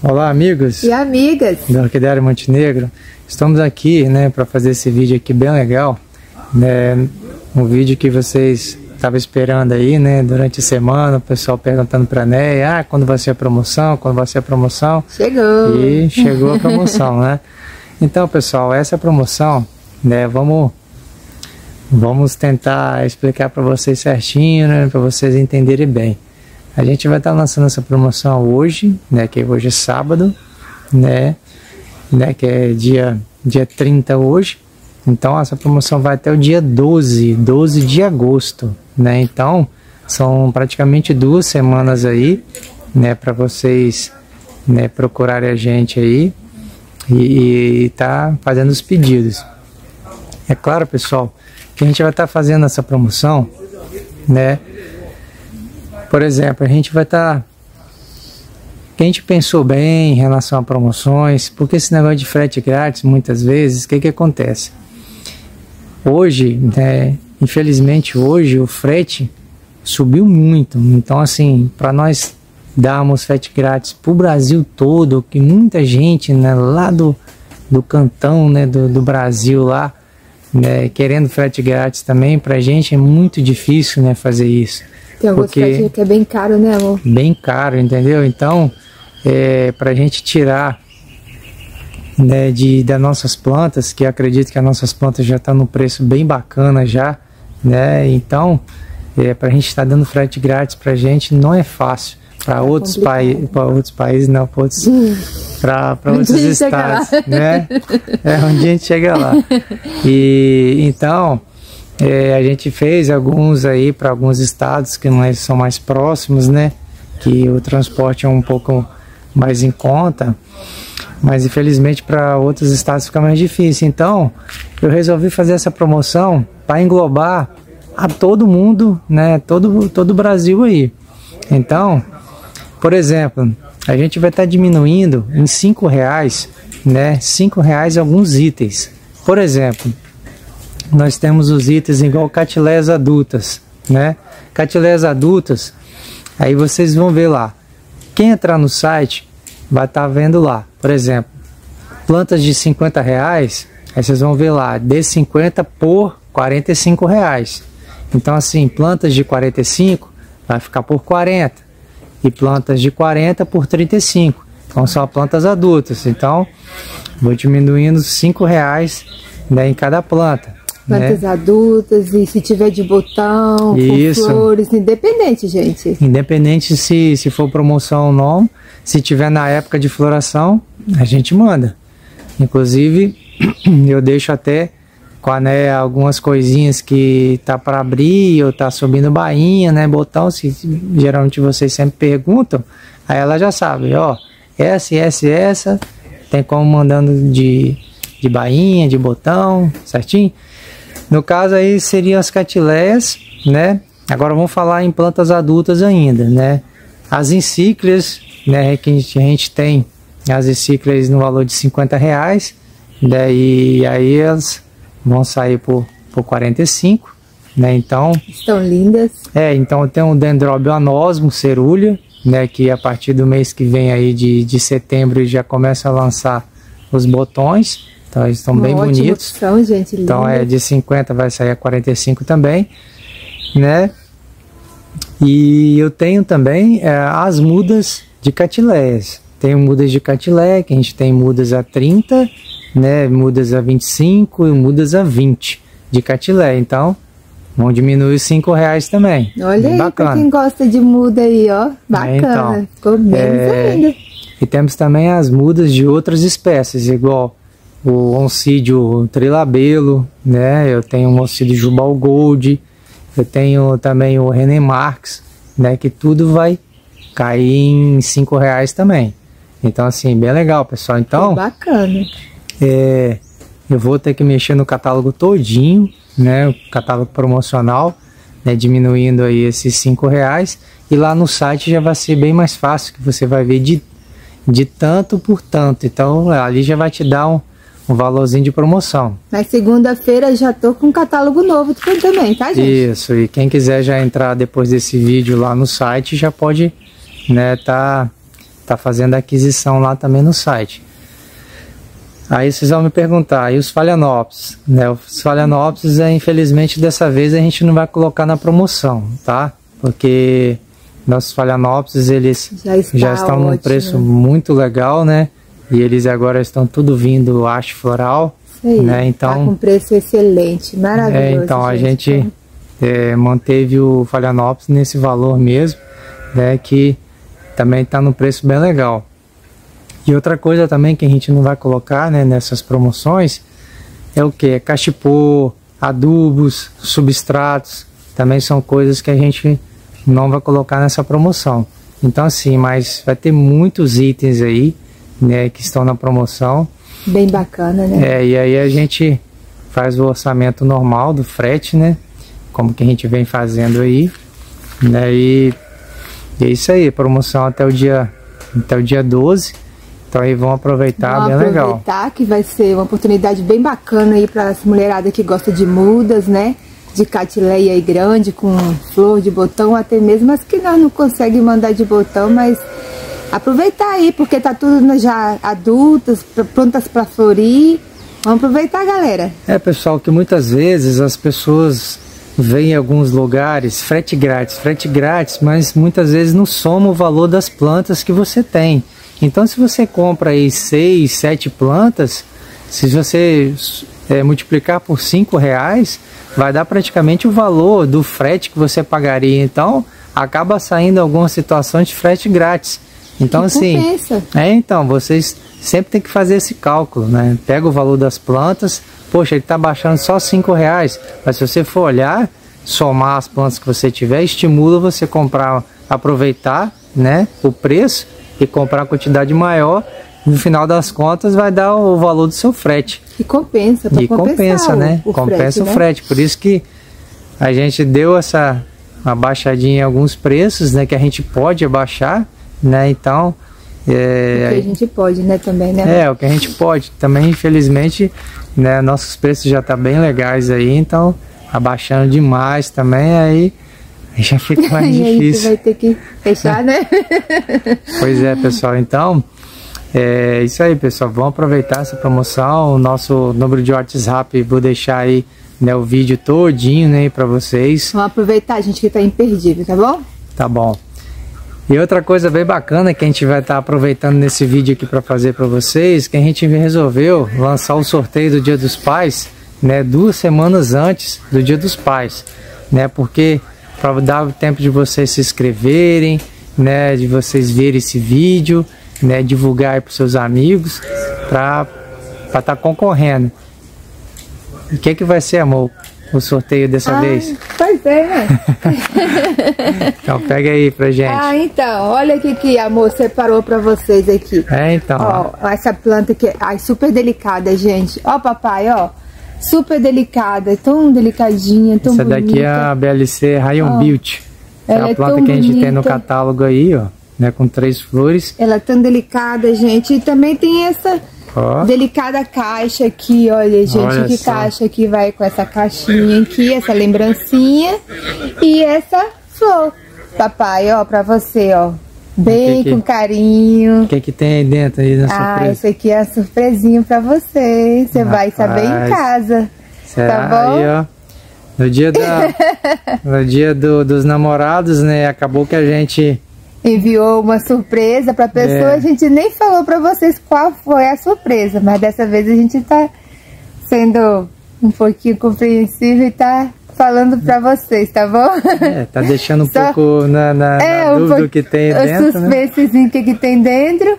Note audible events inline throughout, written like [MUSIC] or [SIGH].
Olá, amigos e amigas da Orquidária Montenegro. Estamos aqui, né, para fazer esse vídeo aqui bem legal, né, um vídeo que vocês estavam esperando aí, né, durante a semana, o pessoal perguntando para a Neia, ah, quando vai ser a promoção, quando vai ser a promoção. Chegou. E chegou a promoção, né? Então, pessoal, essa promoção, né, vamos vamos tentar explicar para vocês certinho, né, para vocês entenderem bem. A gente vai estar lançando essa promoção hoje, né, que hoje é sábado, né, né, que é dia, dia 30 hoje. Então essa promoção vai até o dia 12, 12 de agosto, né? Então são praticamente duas semanas aí, né, para vocês, né, procurarem a gente aí e, e tá fazendo os pedidos. É claro, pessoal, que a gente vai estar fazendo essa promoção, né? Por exemplo, a gente vai estar. Tá, a gente pensou bem em relação a promoções, porque esse negócio de frete grátis, muitas vezes, o que, que acontece? Hoje, né, infelizmente, hoje o frete subiu muito. Então, assim, para nós darmos frete grátis para o Brasil todo, que muita gente né, lá do, do cantão né, do, do Brasil lá, né, querendo frete grátis também, para a gente é muito difícil né, fazer isso. Tem alguns porque que é bem caro, né, amor? Bem caro, entendeu? Então, é, para a gente tirar né, de, das nossas plantas, que acredito que as nossas plantas já estão tá no preço bem bacana já, né? Então, é, para a gente estar tá dando frete grátis para a gente não é fácil. Para é outros, países, para outros países, não, para outros, para outros estados, né? É onde a gente chega lá. E então, é, a gente fez alguns aí para alguns estados que mais, são mais próximos, né? Que o transporte é um pouco mais em conta, mas infelizmente para outros estados fica mais difícil. Então eu resolvi fazer essa promoção para englobar a todo mundo, né? Todo, todo o Brasil aí. Então, por exemplo, a gente vai estar tá diminuindo em cinco reais, né? Cinco reais alguns itens. Por exemplo, nós temos os itens igual catileias adultas, né? Catileias adultas, aí vocês vão ver lá. Quem entrar no site vai estar tá vendo lá, por exemplo, plantas de 50 reais, aí vocês vão ver lá, de 50 por 45 reais. Então assim, plantas de 45 vai ficar por 40 e plantas de 40 por 35. Então são plantas adultas. Então vou diminuindo 5 reais né, em cada planta plantas né? adultas e se tiver de botão, Isso. com flores, independente, gente. Independente se, se for promoção ou não, se tiver na época de floração, a gente manda. Inclusive, [CLEARS THROAT] eu deixo até com né, algumas coisinhas que tá para abrir ou tá subindo bainha, né, botão, se geralmente vocês sempre perguntam, aí ela já sabe, ó, essa, essa, essa, tem como mandando de, de bainha, de botão, certinho? No caso aí seriam as catileias, né? Agora vamos falar em plantas adultas ainda, né? As encíclias, né? Que a gente, a gente tem as encíclias no valor de 50 reais, daí né? aí elas vão sair por, por 45, né? Então estão lindas. É, então tem o dendróbio anosmo, cerúlea, né? Que a partir do mês que vem aí de, de setembro já começa a lançar os botões. Então eles estão bem bonitos. Opção, gente, então é de 50 vai sair a 45 também, né? E eu tenho também é, as mudas de catileias. Tenho mudas de catileia, que a gente tem mudas a 30, né, mudas a 25 e mudas a 20 de catileia. Então, vão diminuir os 5 reais também. Olha aí, bacana. quem gosta de muda aí, ó. Bacana. É, então, Ficou menos é, ainda. E temos também as mudas de outras espécies, igual o oncídio trilabelo, né? Eu tenho o oncídio jubal gold, eu tenho também o René Marx, né? Que tudo vai cair em cinco reais também. Então assim, bem legal, pessoal. Então, que bacana. É, eu vou ter que mexer no catálogo todinho, né? O catálogo promocional, né? Diminuindo aí esses cinco reais e lá no site já vai ser bem mais fácil, que você vai ver de de tanto por tanto. Então ali já vai te dar um, um valorzinho de promoção. Na segunda-feira já tô com um catálogo novo também, tá, gente? Isso, e quem quiser já entrar depois desse vídeo lá no site já pode, né, tá está fazendo a aquisição lá também no site. Aí vocês vão me perguntar, e os falhanópsis? Né? Os falhanópsis, é, infelizmente, dessa vez a gente não vai colocar na promoção, tá? Porque nossos falhanópsis, eles já, já estão ótimo. num preço muito legal, né? E eles agora estão tudo vindo haste floral. Sim, né? Então, tá com preço excelente, maravilhoso. É, então gente. a gente é, manteve o falhanópsis nesse valor mesmo, né? Que também está no preço bem legal. E outra coisa também que a gente não vai colocar né, nessas promoções é o que? Cachipô, adubos, substratos, também são coisas que a gente não vai colocar nessa promoção. Então assim, mas vai ter muitos itens aí, né, que estão na promoção. Bem bacana, né? É, e aí a gente faz o orçamento normal do frete, né? Como que a gente vem fazendo aí, né? E, e é isso aí, promoção até o dia até o dia 12 então aí vão aproveitar, vão bem aproveitar, legal. aproveitar que vai ser uma oportunidade bem bacana aí para essa mulherada que gosta de mudas, né? De catileia aí grande, com flor de botão, até mesmo as que nós não conseguem mandar de botão, mas aproveitar aí, porque tá tudo já adultas, prontas para florir. Vamos aproveitar, galera. É, pessoal, que muitas vezes as pessoas vêm em alguns lugares, frete grátis, frete grátis, mas muitas vezes não soma o valor das plantas que você tem. Então, se você compra aí seis, sete plantas, se você é, multiplicar por cinco reais, vai dar praticamente o valor do frete que você pagaria. Então, acaba saindo algumas situações de frete grátis. Então, que assim, é então vocês sempre tem que fazer esse cálculo, né? Pega o valor das plantas, poxa, ele está baixando só cinco reais, mas se você for olhar, somar as plantas que você tiver, estimula você comprar, aproveitar, né, o preço e comprar uma quantidade maior, no final das contas vai dar o valor do seu frete. E compensa, E compensa, né? O compensa frete, o né? frete. Por isso que a gente deu essa abaixadinha em alguns preços, né? Que a gente pode abaixar, né? Então. É, o que a gente pode, né, também, né? É, o que a gente pode. Também, infelizmente, né, nossos preços já tá bem legais aí, então abaixando demais também, aí já fica [LAUGHS] mais difícil. Aí vai ter que fechar, né? [LAUGHS] pois é, pessoal. Então, é isso aí, pessoal. Vamos aproveitar essa promoção. O nosso número de WhatsApp, vou deixar aí né, o vídeo todinho né, para vocês. Vamos aproveitar, gente, que tá imperdível, tá bom? Tá bom. E outra coisa bem bacana que a gente vai estar tá aproveitando nesse vídeo aqui para fazer para vocês, que a gente resolveu lançar o sorteio do Dia dos Pais, né, duas semanas antes do Dia dos Pais, né? Porque para dar tempo de vocês se inscreverem, né, de vocês verem esse vídeo, né, divulgar para seus amigos, para estar tá concorrendo. O que, que vai ser, amor, o sorteio dessa ah, vez? Pois é, né? [LAUGHS] então pega aí pra gente. Ah, então, olha o que que amor separou para vocês aqui. É, então. Ó, essa planta aqui, ai, super delicada, gente. Ó, papai, ó super delicada, tão delicadinha, tão Essa bonita. daqui é a BLC Rayon oh, Beauty. É a planta é que a gente bonita. tem no catálogo aí, ó, né, com três flores. Ela é tão delicada, gente. E também tem essa delicada caixa aqui, olha, gente, olha que só. caixa que vai com essa caixinha aqui, essa lembrancinha e essa flor. Papai, ó, pra você, ó. Bem que com carinho. O que, que tem aí dentro aí na ah, surpresa? Ah, esse aqui é a surpresinha pra você. Você vai saber em casa. Será? Tá bom? Aí, ó. No dia, da, [LAUGHS] no dia do, dos namorados, né? Acabou que a gente enviou uma surpresa pra pessoa. É. A gente nem falou pra vocês qual foi a surpresa, mas dessa vez a gente tá sendo um pouquinho compreensível e tá falando pra vocês, tá bom? É, tá deixando um Só, pouco na, na, é, na dúvida um do que tem dentro, O né? suspensezinho né? que, que tem dentro,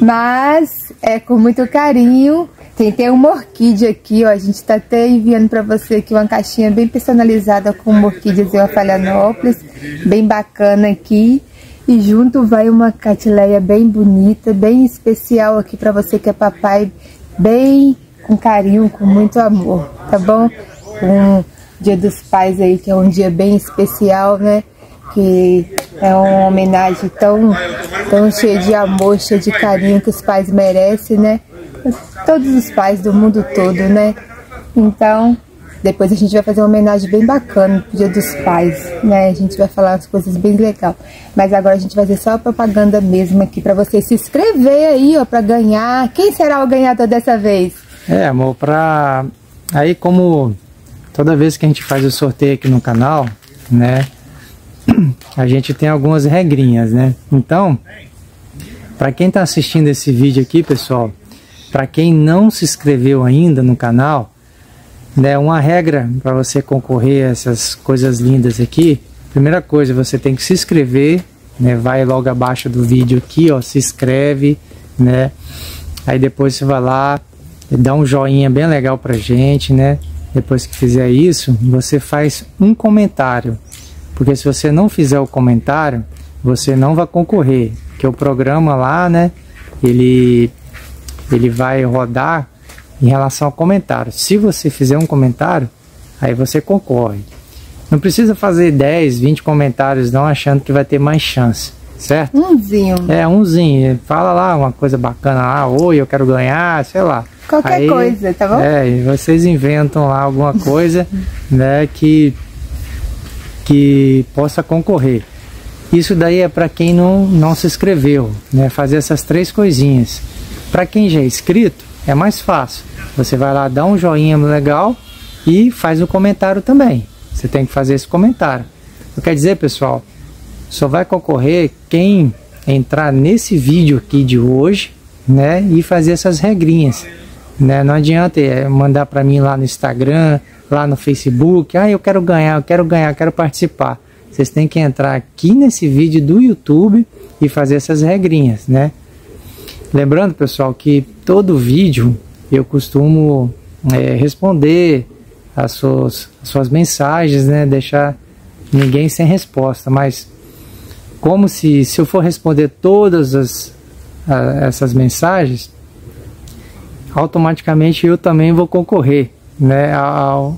mas é com muito carinho. Tem, tem uma orquídea aqui, ó, a gente tá até enviando pra você aqui uma caixinha bem personalizada com uma orquídea Zeophalhanópolis, bem bacana aqui. E junto vai uma catileia bem bonita, bem especial aqui pra você que é papai, bem com carinho, com muito amor, tá bom? Com Dia dos Pais aí, que é um dia bem especial, né? Que é uma homenagem tão, tão cheia de amor, cheia de carinho que os pais merecem, né? Todos os pais do mundo todo, né? Então, Depois a gente vai fazer uma homenagem bem bacana pro Dia dos Pais, né? A gente vai falar as coisas bem legal. Mas agora a gente vai fazer só a propaganda mesmo aqui para você se inscrever aí, ó, para ganhar. Quem será o ganhador dessa vez? É, amor, pra aí como toda vez que a gente faz o sorteio aqui no canal, né? [CLEARS THROAT] A gente tem algumas regrinhas, né? Então, para quem está assistindo esse vídeo aqui, pessoal, para quem não se inscreveu ainda no canal, né, uma regra para você concorrer a essas coisas lindas aqui, primeira coisa, você tem que se inscrever, né, vai logo abaixo do vídeo aqui, ó, se inscreve, né, aí depois você vai lá, dá um joinha bem legal pra gente, né, depois que fizer isso, você faz um comentário, porque se você não fizer o comentário, você não vai concorrer, que o programa lá, né, ele ele vai rodar em relação ao comentário. Se você fizer um comentário, aí você concorre. Não precisa fazer 10, 20 comentários não achando que vai ter mais chance, certo? Umzinho. É, umzinho. Fala lá uma coisa bacana lá, oi, eu quero ganhar, sei lá. Qualquer aí, coisa, tá bom? É, e vocês inventam lá alguma coisa, [LAUGHS] né, que que possa concorrer. Isso daí é para quem não, não se inscreveu, né? Fazer essas três coisinhas. Para quem já é inscrito, é mais fácil. Você vai lá, dá um joinha legal e faz o um comentário também. Você tem que fazer esse comentário. Quer dizer, pessoal, só vai concorrer quem entrar nesse vídeo aqui de hoje, né, e fazer essas regrinhas, né? Não adianta é, mandar para mim lá no Instagram, lá no Facebook, ah, eu quero ganhar, eu quero ganhar, eu quero participar. Vocês têm que entrar aqui nesse vídeo do YouTube e fazer essas regrinhas, né? Lembrando, pessoal, que todo vídeo eu costumo é, responder as suas, as suas mensagens, né? Deixar ninguém sem resposta, mas como se, se eu for responder todas as, a, essas mensagens, automaticamente eu também vou concorrer, né? A,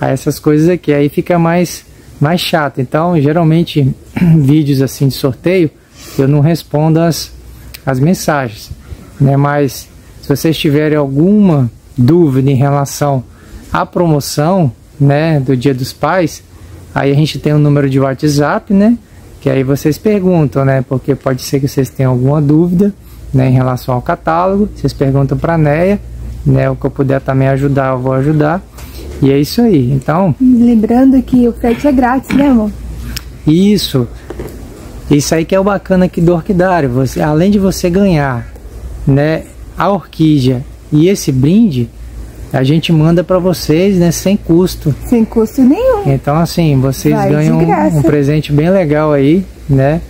a essas coisas aqui, aí fica mais, mais chato. Então, geralmente, [CLEARS THROAT] vídeos assim de sorteio, eu não respondo as, as mensagens, né? Mas se vocês tiverem alguma dúvida em relação à promoção, né, do Dia dos Pais, aí a gente tem um número de WhatsApp, né? Que aí vocês perguntam, né? Porque pode ser que vocês tenham alguma dúvida, né, em relação ao catálogo. Vocês perguntam para a Neia, né? O que eu puder também ajudar, eu vou ajudar. E é isso aí. Então, lembrando que o frete é grátis, né, amor? Isso. Isso aí que é o bacana aqui do orquidário. Você, além de você ganhar, né, a orquídea e esse brinde, a gente manda para vocês, né, sem custo. Sem custo nenhum. Então assim, vocês Vai ganham um, um, presente bem legal aí, né?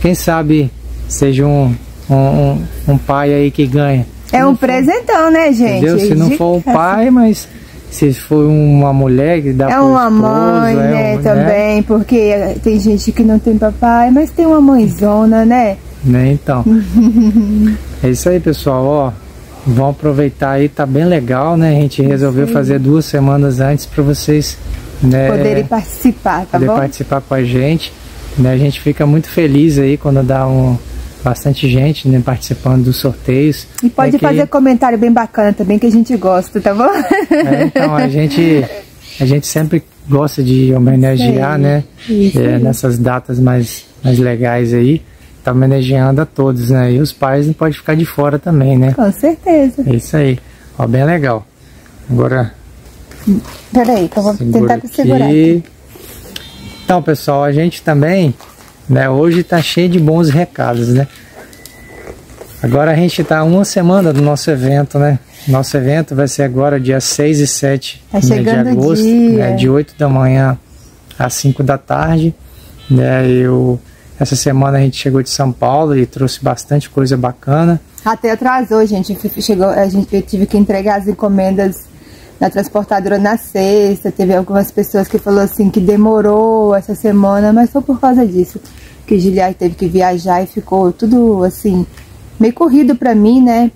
Quem sabe seja um, um, um pai aí que ganha. É um presentão, né, gente? Entendeu? Se não for um pai, mas se for uma mulher que dá É uma esposo, mãe, é né, um, também, né? porque tem gente que não tem papai, mas tem uma mãezona, né? Né, então. [LAUGHS] é isso aí, pessoal, ó. Vão aproveitar aí, tá bem legal, né? A gente resolveu Sim. fazer duas semanas antes para vocês né, poderem participar, tá poder bom? participar com a gente. Né? A gente fica muito feliz aí quando dá um, bastante gente né, participando dos sorteios. E pode é fazer que... comentário bem bacana também que a gente gosta, tá bom? É, então a gente, a gente sempre gosta de homenagear, né? É, nessas datas mais, mais legais aí. Tá homenageando a todos, né? E os pais não podem ficar de fora também, né? Com certeza. É isso aí. Ó, bem legal. Agora. Peraí, que eu vou tentar aqui. segurar. Aqui. Então, pessoal, a gente também né? Hoje está cheio de bons recados, né? Agora a gente está uma semana do nosso evento, né? Nosso evento vai ser agora dia 6 e 7 tá né, de agosto, né? de 8 da manhã às 5 da tarde. Né? Eu, essa semana a gente chegou de São Paulo e trouxe bastante coisa bacana. Até atrasou, gente. Chegou, a gente, eu tive que entregar as encomendas na transportadora na sexta. Teve algumas pessoas que falou assim que demorou essa semana, mas foi por causa disso que o Giliar teve que viajar e ficou tudo assim meio corrido para mim, né?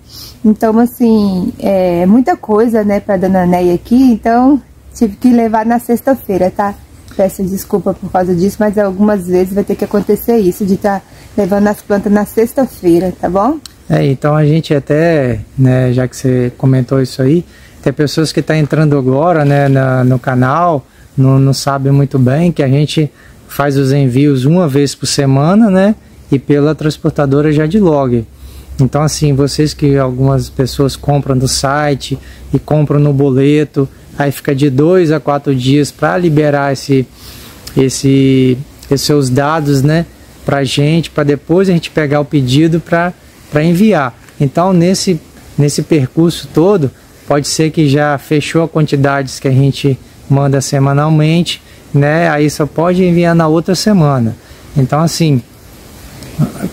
Então assim é muita coisa, né, para Dona Neia aqui. Então tive que levar na sexta-feira, tá? Peço desculpa por causa disso, mas algumas vezes vai ter que acontecer isso de estar tá levando as plantas na sexta-feira, tá bom? É, então a gente até, né, já que você comentou isso aí, tem pessoas que estão tá entrando agora né, na, no canal, não, não sabem muito bem que a gente faz os envios uma vez por semana, né? E pela transportadora já de log. Então, assim, vocês que algumas pessoas compram no site e compram no boleto, aí fica de dois a quatro dias para liberar esse, esse, esses seus dados, né, para gente, para depois a gente pegar o pedido para enviar. Então, nesse, nesse percurso todo, pode ser que já fechou a quantidades que a gente manda semanalmente, né, aí só pode enviar na outra semana. Então, assim,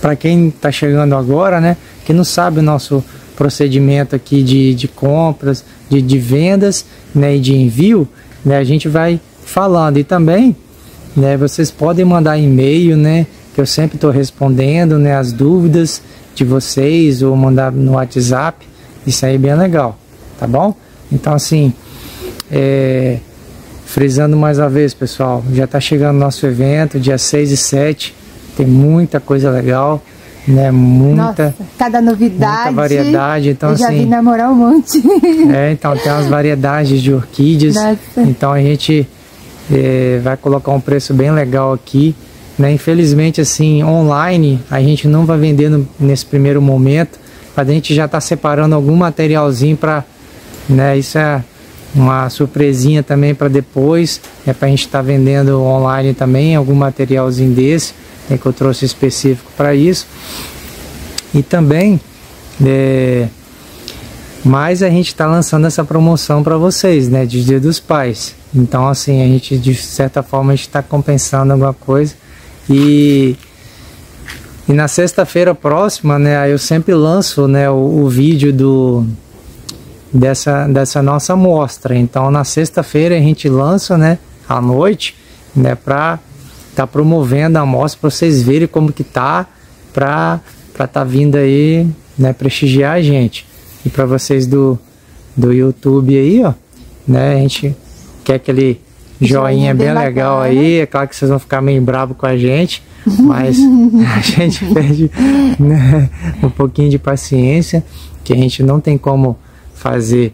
para quem está chegando agora, né, que não sabe o nosso procedimento aqui de, de compras, de, de vendas né, e de envio, né, a gente vai falando. E também né, vocês podem mandar e-mail, né, que eu sempre estou respondendo né, as dúvidas de vocês ou mandar no WhatsApp. Isso aí é bem legal, tá bom? Então, assim, é, frisando mais uma vez, pessoal, já está chegando o nosso evento, dia 6 e 7, tem muita coisa legal né? Muita, Nossa, cada novidade. Muita variedade, então eu já assim. vi namorar um monte. [LAUGHS] É, então tem umas variedades de orquídeas. Nossa. Então a gente é, vai colocar um preço bem legal aqui. Né? Infelizmente, assim, online a gente não vai vender no, nesse primeiro momento, mas a gente já está separando algum materialzinho para, né? Isso é uma surpresinha também para depois, é para a gente estar tá vendendo online também algum materialzinho desse é, que eu trouxe específico para isso. E também, é, mais a gente está lançando essa promoção para vocês, né, de Dia dos Pais. Então, assim, a gente, de certa forma, a gente está compensando alguma coisa. E, e na sexta-feira próxima, né, eu sempre lanço, né, o, o vídeo do dessa, dessa nossa amostra. Então, na sexta-feira a gente lança, né, à noite, né, para tá promovendo a amostra para vocês verem como que tá para para tá vindo aí, né, prestigiar a gente. E para vocês do do YouTube aí, ó, né, a gente quer aquele joinha bem, bem legal aí, é claro que vocês vão ficar meio bravo com a gente, [LAUGHS] mas a gente pede né, um pouquinho de paciência, que a gente não tem como fazer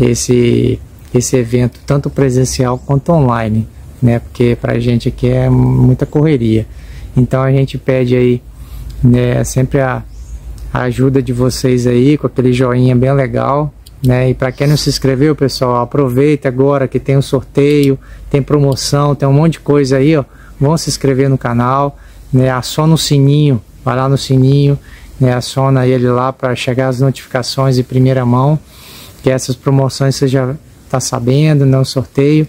esse esse evento tanto presencial quanto online né? Porque para a gente aqui é muita correria. Então a gente pede aí, né? Sempre a, a ajuda de vocês aí com aquele joinha bem legal, né? E para quem não se inscreveu, pessoal, aproveita agora que tem o um sorteio, tem promoção, tem um monte de coisa aí, ó. Vão se inscrever no canal, né? Aciona o sininho, vai lá no sininho, né? Aciona ele lá para chegar as notificações em primeira mão, que essas promoções você já está sabendo, né? O sorteio.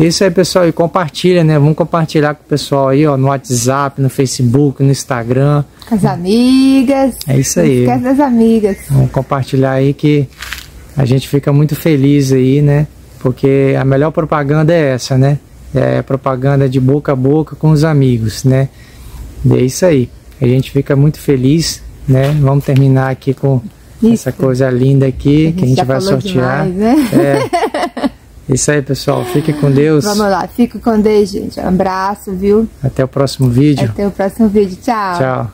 Isso aí, pessoal, e compartilha, né? Vamos compartilhar com o pessoal aí, ó, no WhatsApp, no Facebook, no Instagram. As amigas. É isso aí. Esquece das amigas. Vamos compartilhar aí que a gente fica muito feliz aí, né? Porque a melhor propaganda é essa, né? É propaganda de boca a boca com os amigos, né? E é isso aí. A gente fica muito feliz, né? Vamos terminar aqui com isso. essa coisa linda aqui a que a gente vai sortear. Demais, né? É. Isso aí, pessoal. Fique com Deus. Vamos lá. Fique com Deus, gente. Um abraço, viu? Até o próximo vídeo. Até o próximo vídeo. Tchau. Tchau.